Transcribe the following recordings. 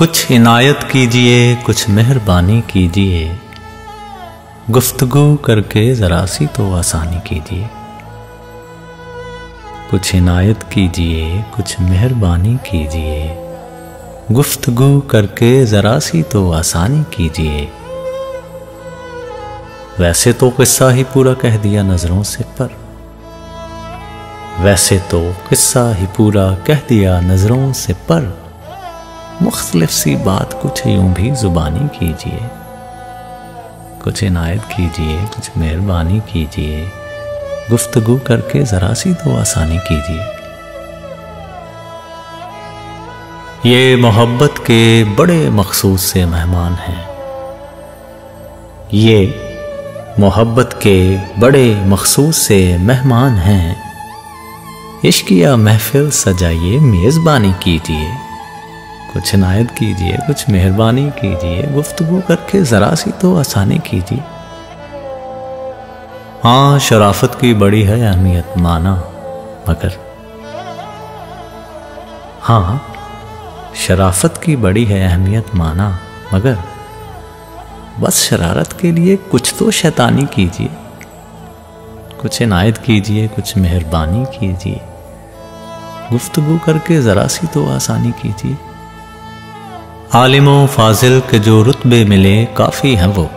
कुछ इनायत कीजिए, कुछ मेहरबानी कीजिए। गुफ्तगु करके ज़रा सी तो आसानी कीजिए। कुछ इनायत कीजिए, कुछ मेहरबानी कीजिए। गुफ्तगु करके ज़रा सी तो आसानी कीजिए। वैसे तो किस्सा ही पूरा कह दिया नज़रों से पर। वैसे तो किस्सा ही पूरा कह दिया नज़रों से पर। मुख्तलिफ़ सी बात कुछ यूँ भी जुबानी कीजिए। कुछ इनायत कीजिए, कुछ मेहरबानी कीजिए। गुफ्तगु करके ज़रा सी तो आसानी कीजिए। ये मोहब्बत के बड़े मखसूस से मेहमान हैं। ये मोहब्बत के बड़े मखसूस से मेहमान हैं। इश्किया महफिल सजाइए, मेज़बानी कीजिए। कुछ इनायत कीजिए, कुछ मेहरबानी कीजिए, गुफ्तगु करके ज़रा सी तो आसानी कीजिए। हाँ शराफत की बड़ी है अहमियत, माना, मगर। हाँ शराफत की बड़ी है अहमियत, माना, मगर। बस शरारत के लिए कुछ तो शैतानी कीजिए। कुछ इनायत कीजिए, कुछ मेहरबानी कीजिए। गुफ्तगु करके ज़रा सी तो आसानी कीजिए। आलिमो फाजिल के जो रुतबे मिले, काफ़ी हैं वो।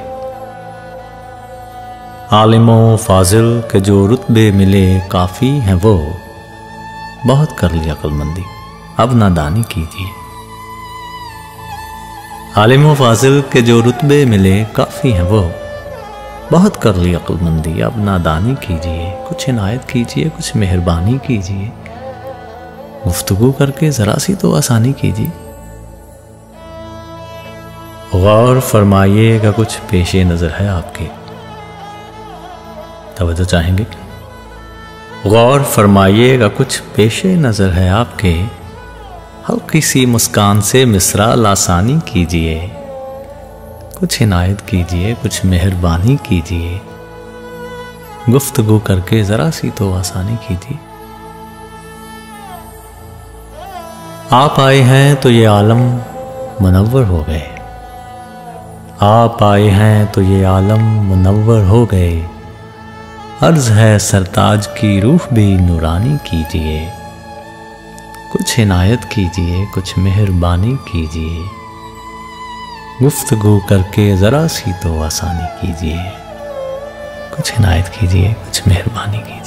आलिमो फाजिल के जो रुतबे मिले, काफ़ी हैं वो। बहुत कर लिया अक्लमंदी, अब नादानी कीजिए आलिम फाजिल के जो रुतबे मिले, काफ़ी हैं वो। बहुत कर ली अक्लमंदी, अब नादानी कीजिए, कुछ इनायत कीजिए, कुछ मेहरबानी कीजिए। गुफ्तगु करके ज़रा सी तो आसानी कीजिए। गौर फरमाइएगा, कुछ पेश नज़र है आपके। तवज्जो चाहेंगे? गौर फरमाइएगा, कुछ पेश नज़र है आपके। हल्की सी मुस्कान से मिसरा लासानी कीजिए। कुछ इनायत कीजिए, कुछ मेहरबानी कीजिए। गुफ्तगु करके ज़रा सी तो आसानी कीजिए। आप आए हैं तो ये आलम मनवर हो गए। आप आए हैं तो ये आलम मुनवर हो गए। अर्ज़ है सरताज की रूह भी नूरानी कीजिए। कुछ इनायत कीजिए, कुछ मेहरबानी कीजिए। गुफ्तगु करके ज़रा सी तो आसानी कीजिए। कुछ इनायत कीजिए, कुछ मेहरबानी कीजिए।